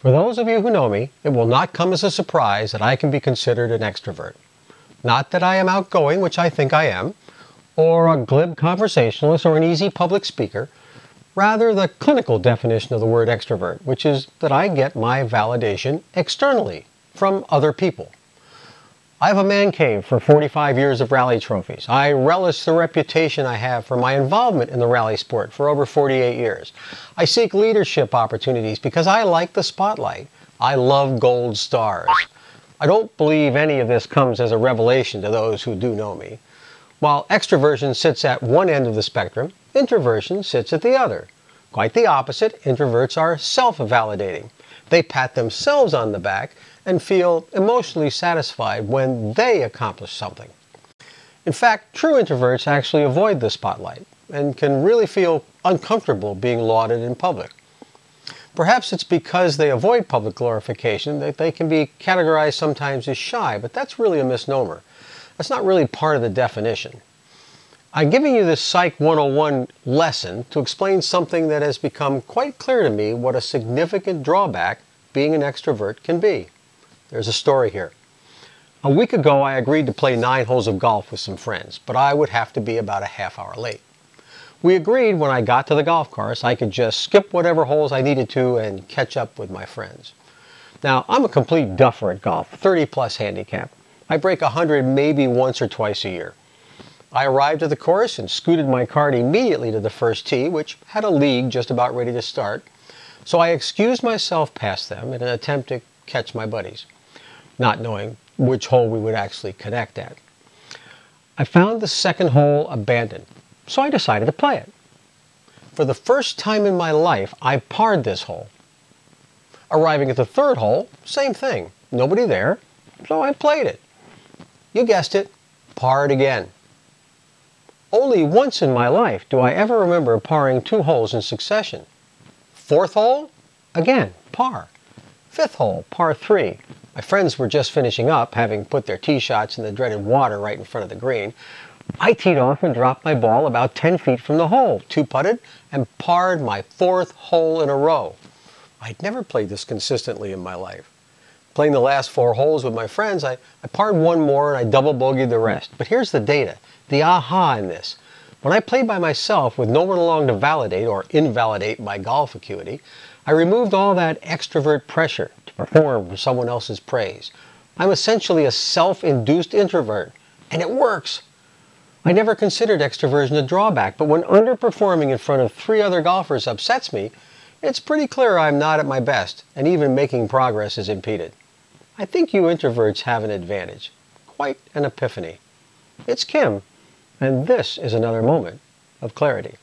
For those of you who know me, it will not come as a surprise that I can be considered an extrovert. Not that I am outgoing, which I think I am, or a glib conversationalist or an easy public speaker. Rather, the clinical definition of the word extrovert, which is that I get my validation externally from other people. I have a man cave for 45 years of rally trophies. I relish the reputation I have for my involvement in the rally sport for over 48 years. I seek leadership opportunities because I like the spotlight. I love gold stars. I don't believe any of this comes as a revelation to those who do know me. While extroversion sits at one end of the spectrum, introversion sits at the other. Quite the opposite, introverts are self-validating. They pat themselves on the back and feel emotionally satisfied when they accomplish something. In fact, true introverts actually avoid the spotlight and can really feel uncomfortable being lauded in public. Perhaps it's because they avoid public glorification that they can be categorized sometimes as shy, but that's really a misnomer. That's not really part of the definition. I'm giving you this Psych 101 lesson to explain something that has become quite clear to me what a significant drawback being an extrovert can be. There's a story here. A week ago, I agreed to play nine holes of golf with some friends, but I would have to be about a half hour late. We agreed when I got to the golf course, I could just skip whatever holes I needed to and catch up with my friends. Now, I'm a complete duffer at golf, 30 plus handicap. I break 100 maybe once or twice a year. I arrived at the course and scooted my cart immediately to the first tee, which had a league just about ready to start. So I excused myself past them in an attempt to catch my buddies not knowing which hole we would actually connect at. I found the second hole abandoned, so I decided to play it. For the first time in my life, I parred this hole. Arriving at the third hole, same thing. Nobody there, so I played it. You guessed it, parred again. Only once in my life do I ever remember parring two holes in succession. Fourth hole, again, par. Fifth hole, par three. My friends were just finishing up, having put their tee shots in the dreaded water right in front of the green. I teed off and dropped my ball about 10 feet from the hole, two putted, and parred my fourth hole in a row. I'd never played this consistently in my life. Playing the last four holes with my friends, I, I parred one more and I double bogeyed the rest. But here's the data, the aha in this. When I played by myself with no one along to validate or invalidate my golf acuity, I removed all that extrovert pressure to perform for someone else's praise. I'm essentially a self-induced introvert, and it works. I never considered extroversion a drawback, but when underperforming in front of three other golfers upsets me, it's pretty clear I'm not at my best, and even making progress is impeded. I think you introverts have an advantage. Quite an epiphany. It's Kim, and this is another moment of clarity.